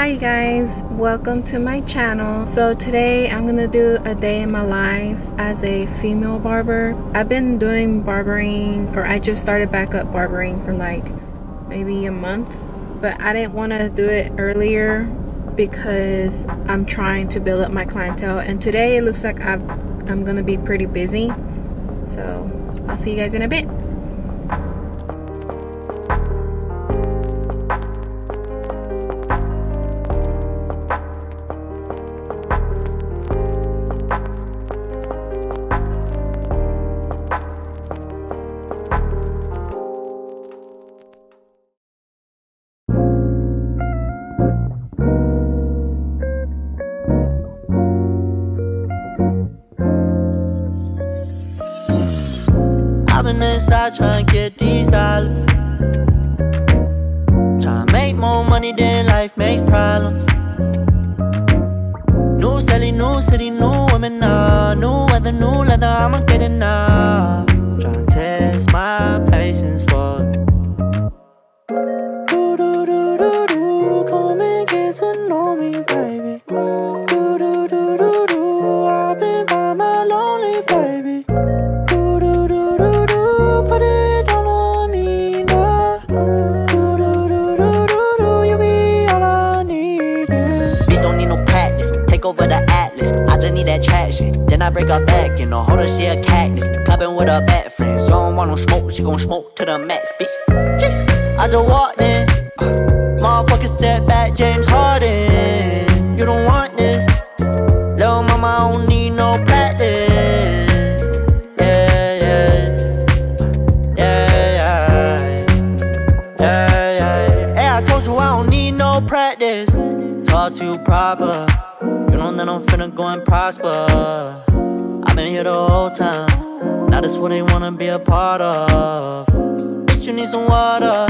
hi you guys. Welcome to my channel. So today i'm gonna do a day in my life as a female barber. I've been doing barbering or i just started back up barbering for like maybe a month. But i didn't want to do it earlier because i'm trying to build up my clientele. And today it looks like i i'm gonna be pretty busy. So i'll see you guys in a bit I've inside trying to get these dollars. Trying to make more money than life makes problems. New city, new city, new women now. New weather, new leather, I'ma get it now. Trying to test my patience bitch. I just walked in. Motherfucker step back, James Harden. You don't want this. Little mama, I don't need no practice. Yeah, yeah. Yeah, yeah. Yeah, I told you I don't need no practice. Talk to you proper. You know that I'm finna go and prosper. I've been here the whole time. Now this what they wanna be a part of. You need some water.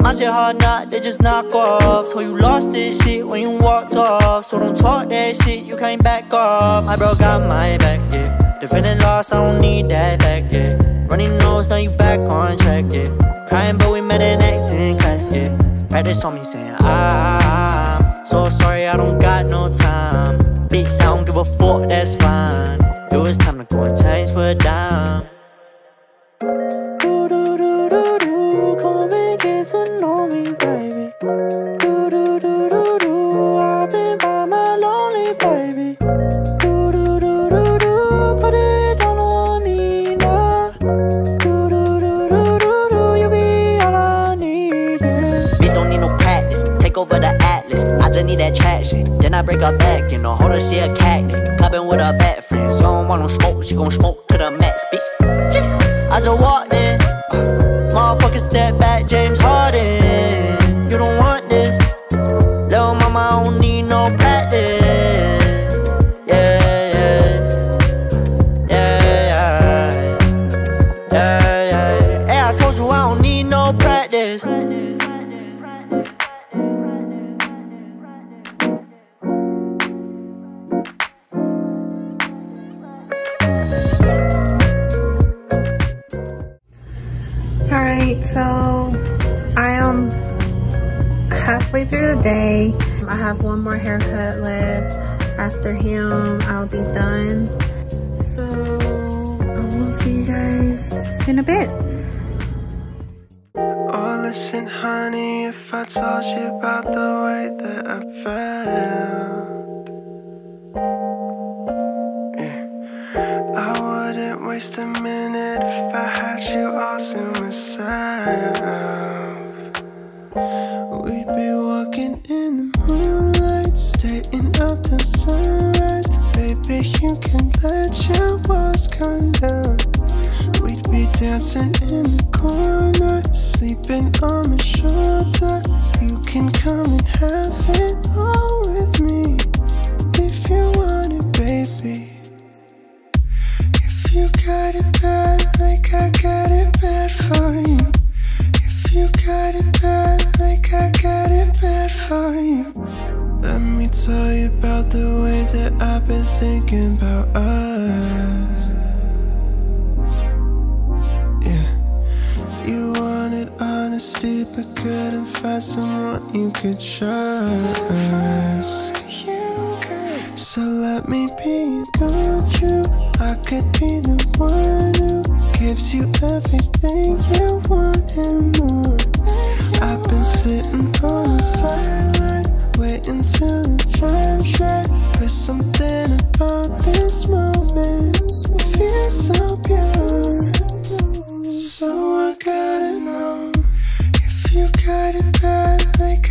My shit hard not, they just knock off. So you lost this shit when you walked off. So don't talk that shit, you can't back off. My bro got my back, yeah. Defending loss, I don't need that back, yeah. Running nose, now you back on track, yeah. Crying, but we met in acting class, yeah. Practice on me saying, I'm so sorry, I don't got no time. Bitch, I don't give a fuck, that's fine. It was time to go and change for a dime. That traction. Then I break her back, you know, hold her, she a cactus. Clubbing with her bad friends. So I don't want no smoke, she gon' smoke to the max, bitch. Jeez. I just walked in. Motherfucker step back, James Harden. You don't want this. Little mama, I don't need so I am halfway through the day. I have one more haircut left. After him, I'll be done. So I will see you guys in a bit. Oh, listen, honey, if I told you about the way that I felt, waste a minute if I had you all to myself. We'd be walking in the moonlight, staying up till sunrise. Baby, you can let your walls come down. We'd be dancing in the corner, sleeping on my shoulder. You can come and have it thinking about us. Yeah. You wanted honesty, but couldn't find someone you could trust.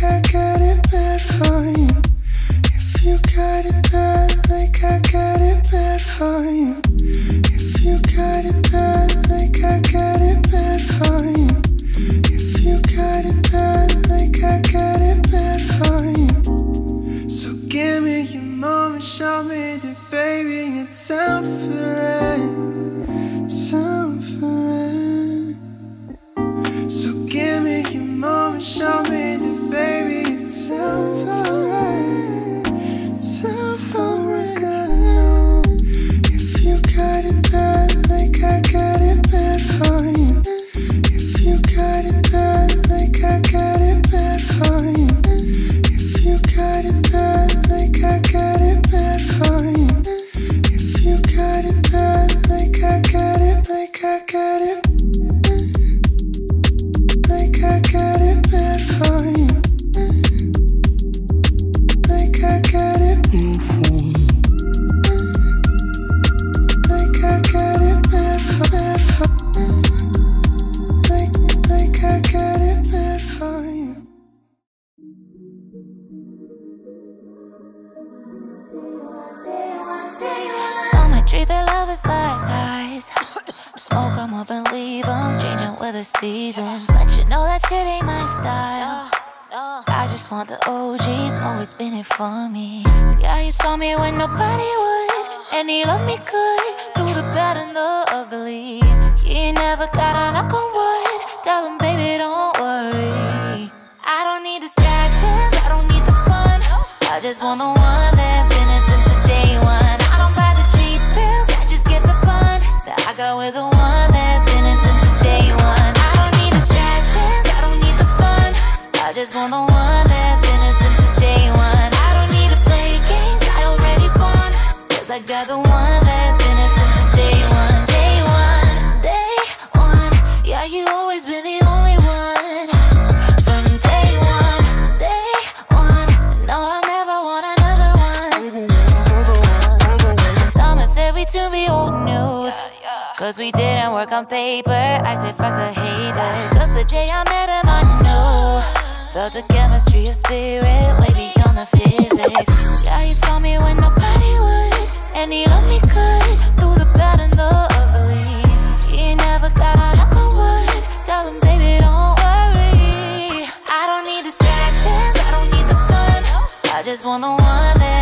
good, good. is like Smoke them up and leave them Changing with the seasons. But you know that shit ain't my style. I just want the OG, it's always been it for me. Yeah, you saw me when nobody would And he loved me good. Through the bad and the ugly. He never got a knock on wood. Tell him, baby, don't worry. I don't need distractions, I don't need the fun. I just want the one that's work on paper. I said, fuck the haters. Cause the day I met him, I knew. Felt the chemistry of spirit, way beyond the physics. Yeah, he saw me when nobody would. And he loved me good, through the bad and the ugly. He never got on knock on wood. Tell him, baby, don't worry. I don't need distractions, I don't need the fun. I just want the one that.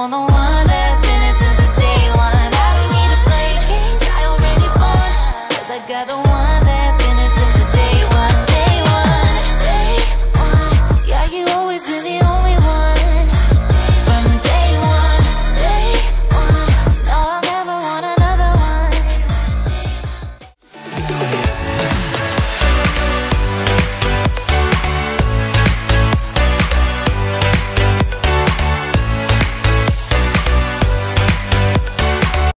wanna